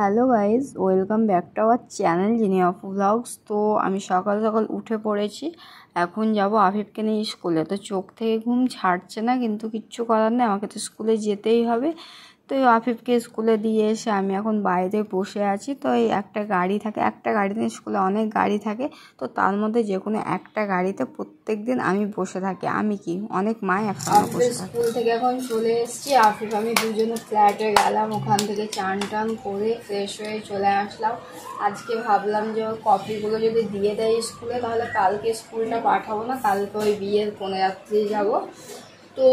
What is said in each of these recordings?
Hello guys welcome back to our channel Jinia blogs. তো আমি সকাল সকাল উঠে পড়েছি, এখন যাব আফিফকে নিয়ে স্কুলে। তো চোখ থেকে ঘুম ছাড়ছে না, কিন্তু কিচ্ছু করার নেই, আমাকে তো স্কুলে যেতেই হবে। তো এই আফিফকে স্কুলে দিয়ে এসে আমি এখন বাইরে বসে আছি। তো এই একটা গাড়ি থাকে একটা গাড়িতে স্কুলে অনেক গাড়ি থাকে। তো তার মধ্যে যে কোনো একটা গাড়িতে প্রত্যেক দিন আমি বসে থাকি। আমি কি? অনেক মায় একসঙ্গে বসে থাকি। স্কুল থেকে এখন চলে এসেছি। আফিফ আমি দুজনে ফ্ল্যাটে গেলাম। ওখান থেকে চান টান করে ফ্রেশ হয়ে চলে আসলাম। আজকে ভাবলাম যে ওর কপিগুলো যদি দিয়ে দেয় স্কুলে তাহলে কালকে স্কুলটা পাঠাবো না। কালকে ওই বিয়ের কোনো রাত্রি যাব। তো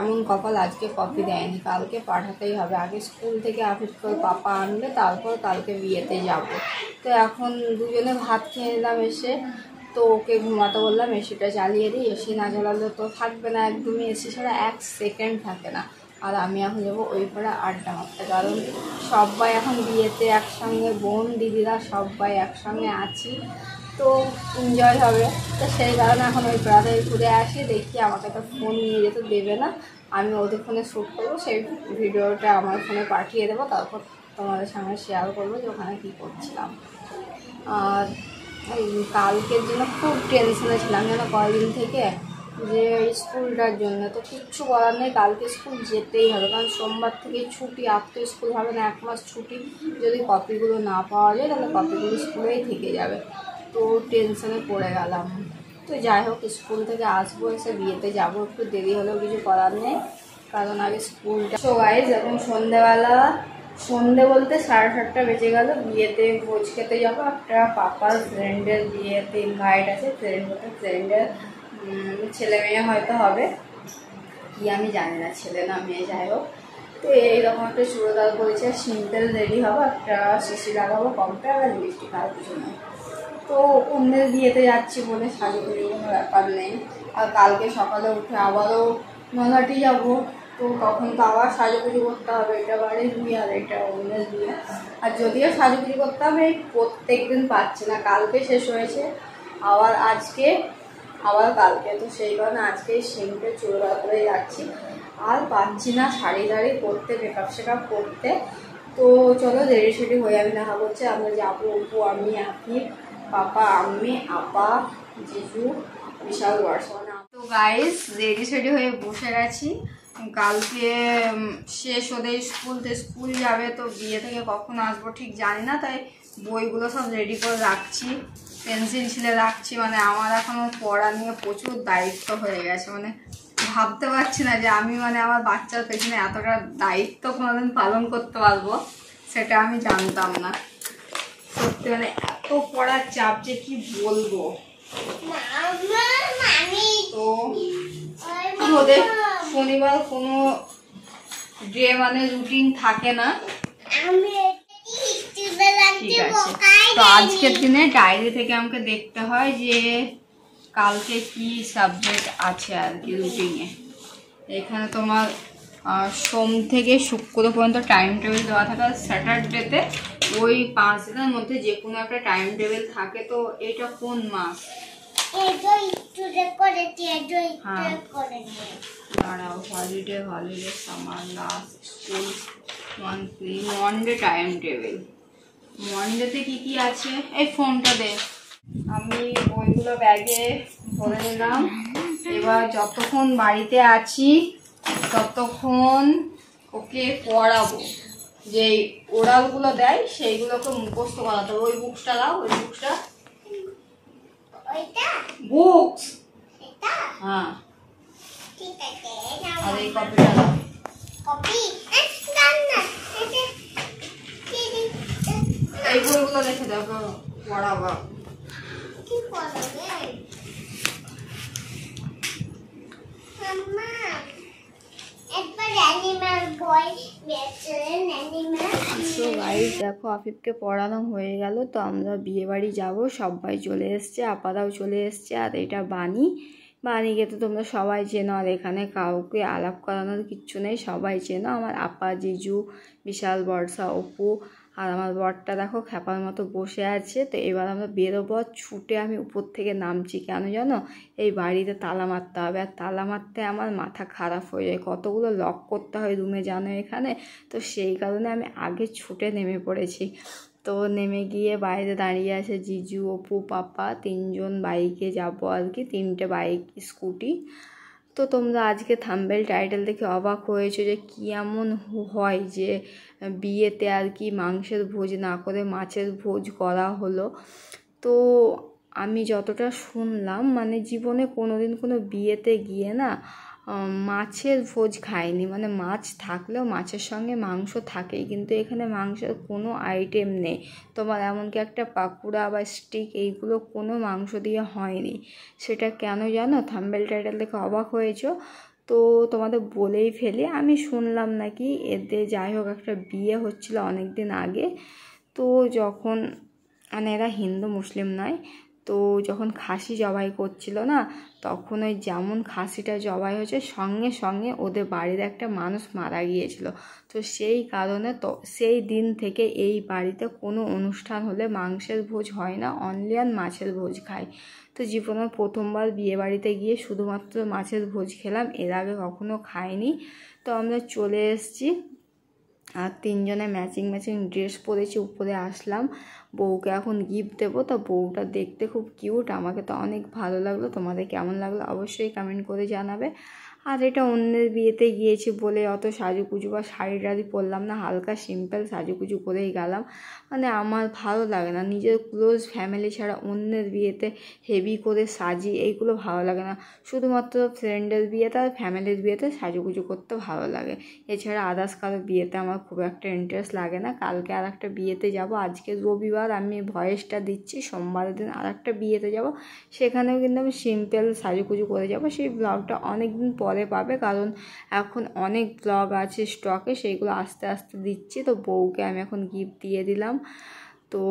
এমন কপাল আজকে কপি দেয়নি। কালকে পাঠাতেই হবে। আগে স্কুল থেকে আফিফকে পাপা আনবে, তারপর কালকে বিয়েতে যাব। তো এখন দুজনে ভাত খেয়ে নিলাম এসে। তো ওকে ঘুমাতে বললাম এসিটা চালিয়ে দিই। এসি না চালালে তো থাকবে না একদমই। এসি ছাড়া এক সেকেন্ড থাকে না। আর আমি এখন যাব ওই পাড়া আড্ডা মারতে। কারণ সবাই এখন বিয়েতে একসঙ্গে, বোন, দিদিরা সবাই একসঙ্গে আছি। তো এনজয় হবে। তো সেই কারণে এখন ওই পাড়াতে ঘুরে আসি, দেখি আমাকে একটা ফোন নিয়ে যেতে দেবে না। আমি ওদের ফোনে শ্যুট করব, সেই ভিডিওটা আমার ফোনে পাঠিয়ে দেবো, তারপর তোমাদের সামনে শেয়ার করব যে ওখানে কী করছিলাম। আর কালকের জন্য খুব টেনশনে ছিলাম যেন কয়েকদিন থেকে যে স্কুলটার জন্য। তো কিচ্ছু করার নেই, কালকে স্কুল যেতেই হবে, কারণ সোমবার থেকে ছুটি আপ তো স্কুল হবে না, এক মাস ছুটি। যদি কপিগুলো না পাওয়া যায়, তাহলে কপিগুলো স্কুলেই থেকে যাবে। তো টেনশনে পড়ে গেলাম। তো যাই হোক স্কুল থেকে আসব, এসে বিয়েতে যাব, একটু দেরি হলেও কিছু করার নেই। কারণ আগে স্কুলটা সো গাইজ এখন সন্ধেবেলা। সন্ধে বলতে সাড়ে সাতটা বেজে গেল। বিয়েতে ভোজ খেতে যাব। একটা পাপার ফ্রেন্ডের বিয়েতে ইনভাইট আছে ফ্রেন্ড বলতে ফ্রেন্ডের ছেলে মেয়ে হয়তো হবে। কি আমি জানি না, ছেলে না মেয়ে, যাই হোক। তো এইরকম একটা চুড়োদার করেছে সিম্পল রেডি হব, একটা শিশি লাগাবো কমটা আর লিপস্টিক আর কিছু নয় তো অন্যের বিয়েতে যাচ্ছি বলে সাজুগুজি কোনো ব্যাপার নেই। আর কালকে সকালে উঠে আবারও নলাটি যাব, তো তখন তো আবার সাজুগুজি করতে হবে, এটা বাড়ির বিয়ে আর এটা অন্যের বিয়ে। আর যদিও সাজুগুজি করতে হবে প্রত্যেক দিন পাচ্ছে না, কালকে শেষ হয়েছে, আবার আজকে, আবার কালকে। তো সেই কারণে আজকে সিমটে চুড়া করে যাচ্ছি। আর পাচ্ছি না শাড়ি দাড়ি করতে মেকআপ শেকআপ করতে তো চলো রেডি সেডি হয়ে আমি দেখা করছে আমরা যাব অপু, আমি, আপনি। পাপা আমি আপা, জিজু, বিশাল বর্ষণা তো গাইস রেডি সেডি হয়ে বসে গেছি। কালকে শেষ ওদের স্কুল স্কুল যাবে, তো বিয়ে থেকে কখন আসব ঠিক জানি না, তাই বইগুলো সব রেডি করে রাখছি। পেন্সিল ছিলে রাখছি মানে আমার এখনও পড়া নিয়ে প্রচুর দায়িত্ব হয়ে গেছে। মানে ভাবতে পারছি না যে আমি মানে আমার বাচ্চার পেছনে এতটা দায়িত্ব কোনোদিন পালন করতে পারব, সেটা আমি জানতাম না। সত্যি মানে এত পড়ার চাপ যে কি বলব? তো ওদের শনিবার কোনো ডে মানে রুটিন থাকে না। ঠিক আছে। তো আজকের দিনে ডায়েরি থেকে আমাকে দেখতে হয় যে কালকে কি সাবজেক্ট আছে আর কি রুটিনে এখানে তোমার সোম থেকে শুক্র পর্যন্ত টাইম টেবিল দেওয়া থাকে স্যাটারডেতে ওই পাঁচ দিনের মধ্যে যে কোনো একটা টাইম টেবিল থাকে তো এটা কোন মাস? দাঁড়াও holiday holiday summer last school monthly Monday time table মনডেতে কি কি আছে? এই ফোনটা দে। আমি বইগুলো ব্যাগে ভরে নিলাম। এবার যতক্ষণ বাড়িতে আছি ততক্ষণ ওকে পড়াবো। যে ওরালগুলো দেয় সেইগুলোকে মুখস্থ করাতে হবে। ওই বুকসটা দাও ওই বুকসটা বুকস? হ্যাঁ। আর এই কপিটা দাও। এই বইগুলো রেখে দাও পড়াবো। তো দেখো আফিফকে পড়ানো হয়ে গেল, তো আমরা বিয়ে বাড়ি যাব, সবাই চলে এসছে আপারাও চলে এসছে, আর এটা বানি বানিকে তো তোমরা সবাই চেনো, আর এখানে কাউকে আলাপ করানোর কিচ্ছু নেই, সবাই চেনো। আমার আপা, জিজু, বিশাল, বর্ষা, অপু আর আমার বরটা দেখো খ্যাপার মতো বসে আছে। তো এবার আমরা বেরোবো। ছুটে আমি উপর থেকে নামছি। কেন জানো? এই বাড়িতে তালা মারতে হবে। আর তালা মারতে আমার মাথা খারাপ হয়ে যায়। কতগুলো লক করতে হয় রুমে জানো এখানে? তো সেই কারণে আমি আগে ছুটে নেমে পড়েছি। তো নেমে গিয়ে বাইরে দাঁড়িয়ে আছে জিজু, অপু, পাপা। তিনজন বাইকে যাব আর কি। তিনটে বাইক, স্কুটি। তো তোমরা আজকে থাম্বেল টাইটেল দেখে অবাক হয়েছো যে কী এমন হয় যে বিয়েতে আর কি মাংসের ভোজ না করে মাছের ভোজ করা হলো? তো আমি যতটা শুনলাম মানে জীবনে কোনো দিন কোনো বিয়েতে গিয়ে না মাছের ভোজ খাইনি। মানে মাছ থাকলেও মাছের সঙ্গে মাংস থাকেই, কিন্তু এখানে মাংসের কোনো আইটেম নেই। তোমার এমনকি একটা পাকুড়া বা স্টিক এইগুলো কোনো মাংস দিয়ে হয়নি। সেটা কেন জানো? থাম্বেল টাইটেল দেখে অবাক হয়েছো? তো তোমাদের বলেই ফেলি, আমি শুনলাম নাকি এদের যাই হোক একটা বিয়ে হচ্ছিল অনেক দিন আগে। তো যখন মানে এরা হিন্দু, মুসলিম নয় তো যখন খাসি জবাই করছিল না, তখন ওই যেমন খাসিটা জবাই হয়েছে, সঙ্গে সঙ্গে ওদের বাড়ির একটা মানুষ মারা গিয়েছিল। তো সেই কারণে তো সেই দিন থেকে এই বাড়িতে কোনো অনুষ্ঠান হলে মাংসের ভোজ হয় না অনলি মাছের ভোজ খায় তো জীবনে প্রথমবার বিয়ে বাড়িতে গিয়ে শুধুমাত্র মাছের ভোজ খেলাম, এর আগে কখনো খাইনি। তো আমরা চলে এসেছি আর তিনজনে ম্যাচিং ম্যাচিং ড্রেস পরেছি, উপরে আসলাম। বউকে এখন গিফট দেবো। তা বউটা দেখতে খুব কিউট আমাকে তো অনেক ভালো লাগল। তোমাদের কেমন লাগল অবশ্যই কমেন্ট করে জানাবে। আর এটা অন্যের বিয়েতে গিয়েছি বলে অত সাজুকুজু বা শাড়ি টাড়ি পরলাম না, হালকা সিম্পল সাজুকুজু করেই গেলাম। মানে আমার ভালো লাগে না, নিজের ক্লোজ ফ্যামিলি ছাড়া অন্যের বিয়েতে হেভি করে সাজি এইগুলো ভালো লাগে না। শুধুমাত্র ফ্রেন্ডের বিয়েতে আর ফ্যামিলির বিয়েতে সাজুগুজু করতে ভালো লাগে। এছাড়া আদার্স কারও বিয়েতে আমার খুব একটা ইন্টারেস্ট লাগে না। কালকে আর একটা বিয়েতে যাব, আজকে রবিবার আমি ভয়েসটা দিচ্ছি, সোমবারের দিন আর একটা বিয়েতে যাব, সেখানেও কিন্তু আমি সিম্পল সাজুকুজু করে যাব। সেই ব্লগটা অনেক দিন পরে পরে পাবে। কারণ এখন অনেক ব্লগ আছে স্টকে সেইগুলো আস্তে আস্তে দিচ্ছি। তো বউকে আমি এখন গিফট দিয়ে দিলাম। তো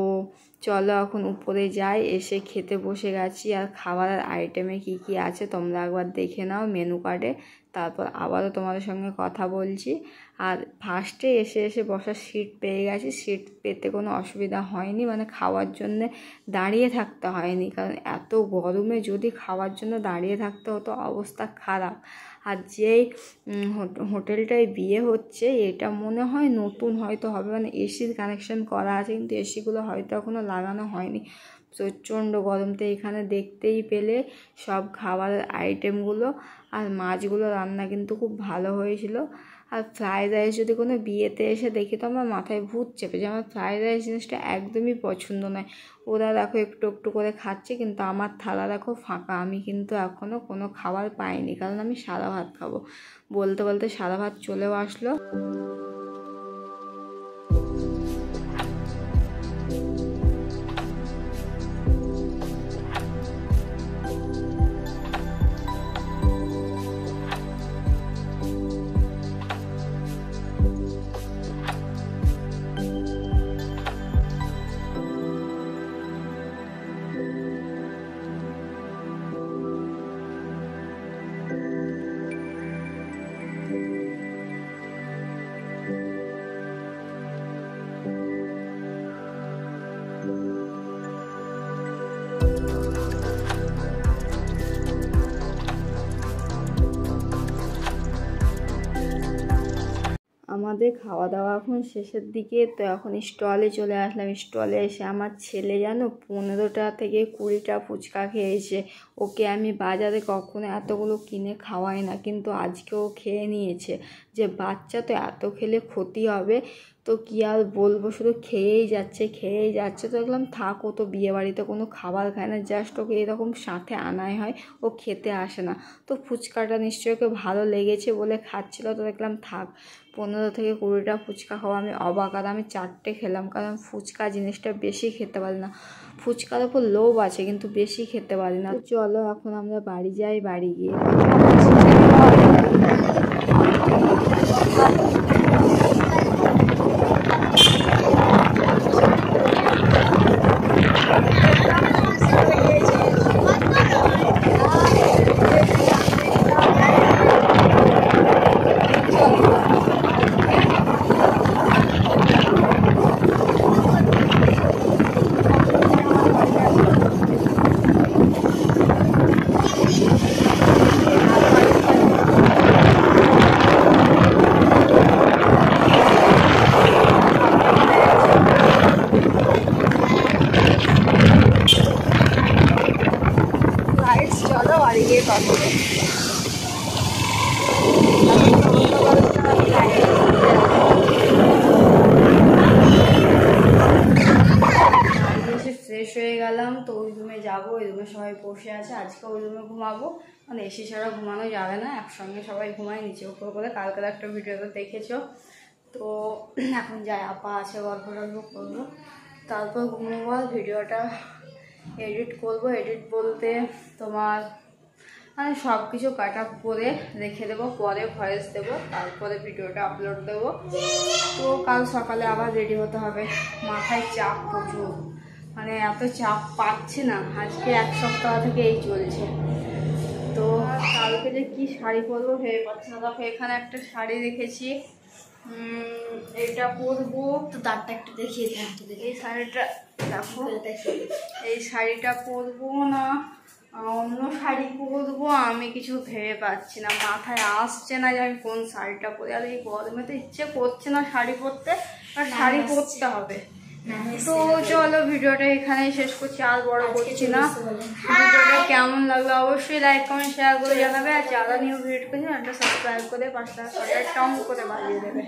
চলো এখন উপরে যাই, এসে খেতে বসে গেছি। আর খাবার আইটেমে কি কি আছে, তোমরা একবার দেখে নাও মেনু কার্ডে তারপর আবারও তোমাদের সঙ্গে কথা বলছি। আর ফার্স্টে এসে এসে বসার সিট পেয়ে গেছি। সিট পেতে কোনো অসুবিধা হয়নি। মানে খাওয়ার জন্য দাঁড়িয়ে থাকতে হয়নি। কারণ এত গরমে যদি খাওয়ার জন্য দাঁড়িয়ে থাকতে হতো, অবস্থা খারাপ। আর যেই হোটেলটায় বিয়ে হচ্ছে, এটা মনে হয় নতুন হয়তো হবে। মানে এসির কানেকশন করা আছে, কিন্তু এসিগুলো হয়তো এখনও লাগানো হয়নি। প্রচণ্ড গরমতে এখানে দেখতেই পেলে সব খাবারের আইটেমগুলো আর মাছগুলো রান্না কিন্তু খুব ভালো হয়েছিল। আর ফ্রায়েড রাইস যদি কোনো বিয়েতে এসে দেখি তো আমার মাথায় ভূত চেপে যে আমার ফ্রায়েড রাইস জিনিসটা একদমই পছন্দ নয়। ওরা দেখো একটু একটু করে খাচ্ছে কিন্তু আমার থালা দেখো ফাঁকা। আমি কিন্তু এখনও কোনো খাবার পাইনি কারণ আমি সাদা ভাত খাব। বলতে বলতে সাদা ভাত চলেও আসলো। আমাদের খাওয়া দাওয়া এখন শেষের দিকে, তো এখন স্টলে চলে আসলাম। স্টলে এসে আমার ছেলে জানো পনেরোটা থেকে কুড়িটা ফুচকা খেয়েছে। ওকে আমি বাজারে কখনো এতগুলো কিনে খাওয়াই না, কিন্তু আজকেও খেয়ে নিয়েছে। যে বাচ্চা তো এত খেলে ক্ষতি হবে, তো কী আর বলব? শুধু খেয়েই যাচ্ছে খেয়েই যাচ্ছে। তো দেখলাম, থাক, ও তো বিয়েবাড়িতে কোনো খাবার খায় না জাস্ট ওকে এরকম সাথে আনাই হয়, ও খেতে আসে না। তো ফুচকাটা নিশ্চয়ই ওকে ভালো লেগেছে বলে খাচ্ছিলো। তো দেখলাম, থাক, পনেরো থেকে কুড়িটা ফুচকা খাওয়া, আমি অবাক। আর আমি চারটে খেলাম, কারণ ফুচকা জিনিসটা বেশি খেতে পারি না। ফুচকার ওপর লোভ আছে, কিন্তু বেশি খেতে পারি না। চলো, এখন আমরা বাড়ি যাই, বাড়ি গিয়ে। তারপরে ফ্রেশ হয়ে গেলাম, তো ওই রুমে যাব, ওই রুমে সবাই বসে আছে, আজকে ওই রুমে ঘুমাবো। মানে এসি ছাড়া ঘুমানো যাবে না, একসঙ্গে সবাই ঘুমাই নিচে ওপর করে কালকে একটা ভিডিও তো দেখেছ। তো এখন যাই, আপা আছে গল্প টল্প করব। তারপর ঘুমোবো ভিডিওটা এডিট করব। এডিট বলতে তোমার মানে সব কিছু কাট আপ করে রেখে দেবো পরে ভয়েস দেবো তারপরে ভিডিওটা আপলোড দেবো। তো কাল সকালে আবার রেডি হতে হবে। মাথায় চাপ প্রচুর। মানে এত চাপ পাচ্ছি না। আজকে এক সপ্তাহ থেকে এই চলছে। তো কালকে যে কী শাড়ি পরবো ভেবে পাচ্ছি না। দেখো এখানে একটা শাড়ি রেখেছি। এটা পরবো। তো দাঁতটা একটু দেখিয়ে এই শাড়িটা দেখো। এই শাড়িটা পরবো না। অন্য শাড়ি পরবো আমি কিছু ভেবে পাচ্ছি না। মাথায় আসছে না যে আমি কোন শাড়িটা পরে। আর এই গরমে তো ইচ্ছে করছে না শাড়ি পরতে আর শাড়ি পরতে হবে। তো চলো ভিডিওটা এখানেই শেষ করছি আর বড় করছি না। ভিডিওটা কেমন লাগল অবশ্যই লাইক কমেন্ট শেয়ার করে জানাবে। আর যারা নিউ ভিডিও করছে একটা সাবস্ক্রাইব করে পাঁচটা টং করে বাজিয়ে দেবে।